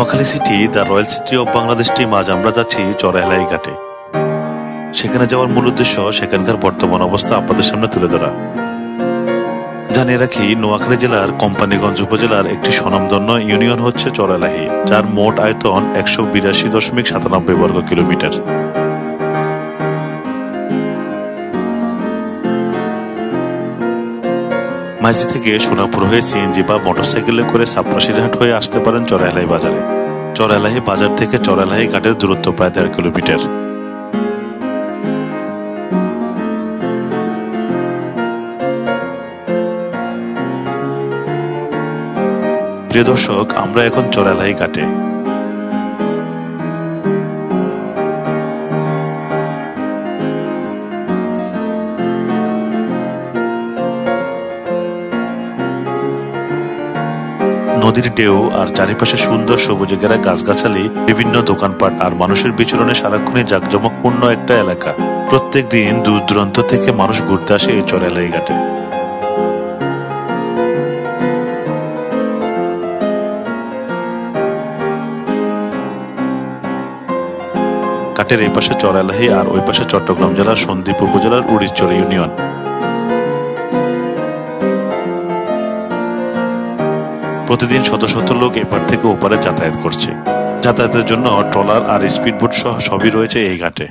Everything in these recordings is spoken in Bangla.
Noakhali city, the royal city of Bangladesh team আজ আমরা যাচ্ছি চড়াইলাই ঘাটে। সেখানে যাওয়ার মূল উদ্দেশ্য সেখানকার বর্তমান অবস্থা আপনাদের সামনে তুলে ধরা। জানিয়ে রাখি, নোয়াখালী জেলার কোম্পানিগঞ্জ উপজেলার একটি স্বনামধন্য ইউনিয়ন হচ্ছে চরালাহি যার মোট আয়তন একশো বিরাশি দশমিক সাতানব্বই বর্গ কিলোমিটার। মাঝি থেকে সোনাপুর হয়ে সিএনজি বা মোটরসাইকেলে করে সাপরাশিরহাট হয়ে আসতে পারেন চড়াইলাহি বাজারে। চড়াইলাহি বাজার থেকে চড়াইলাহি ঘাটের দূরত্ব প্রায় দেড় কিলোমিটার। প্রিয় দর্শক, আমরা এখন চড়াইলাহি ঘাটে। নদীর ঢেউ আর চারিপাশে সুন্দর সবুজে ঘেরা গাছগাছালি, বিভিন্ন দোকানপাট আর মানুষের বিচরণে সারাক্ষণই জাঁকজমকপূর্ণ একটা এলাকা। প্রত্যেক দিন দূর দূরান্ত থেকে মানুষ ঘুরতে আসে এই চরেলাই ঘাটে। ঘাটের এই পাশে চরালাহি আর ওই পাশে চট্টগ্রাম জেলার সন্দ্বীপ উপজেলার উড়িচর ইউনিয়ন। প্রতিদিন শত শত লোক এপার থেকে ওপারে যাতায়াত করছে। যাতায়াতের জন্য ট্রলার আর স্পিডবোট সহ সবই রয়েছে এই ঘাটে।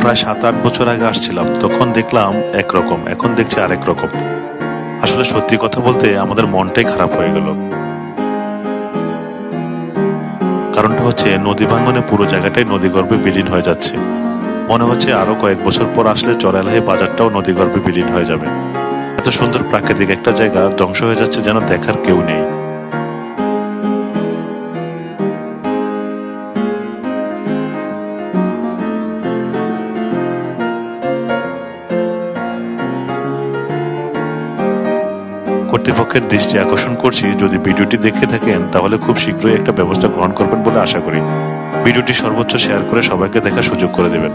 প্রায় সাত আট বছর আগে আসছিলাম, তখন দেখলাম একরকম, এখন দেখছি আরেক রকম। আসলে সত্যি কথা বলতে আমাদের মনটাই খারাপ হয়ে গেল। কারণটা হচ্ছে নদী ভাঙনে পুরো জায়গাটাই নদী নদীগর্ভে বিলীন হয়ে যাচ্ছে। মনে হচ্ছে আরও কয়েক বছর পর আসলে চরালাহে বাজারটাও নদী নদীগর্ভে বিলীন হয়ে যাবে। এত সুন্দর প্রাকৃতিক একটা জায়গা ধ্বংস হয়ে যাচ্ছে যেন দেখার কেউ নেই। কর্তৃপক্ষের দৃষ্টি আকর্ষণ করছি। যদি ভিডিওটি দেখে থাকেন, তাহলে খুব শীঘ্রই একটা ব্যবস্থা গ্রহণ করবেন বলে আশা করি। ভিডিওটি সর্বোচ্চ শেয়ার করে সবাইকে দেখার সুযোগ করে দেবেন।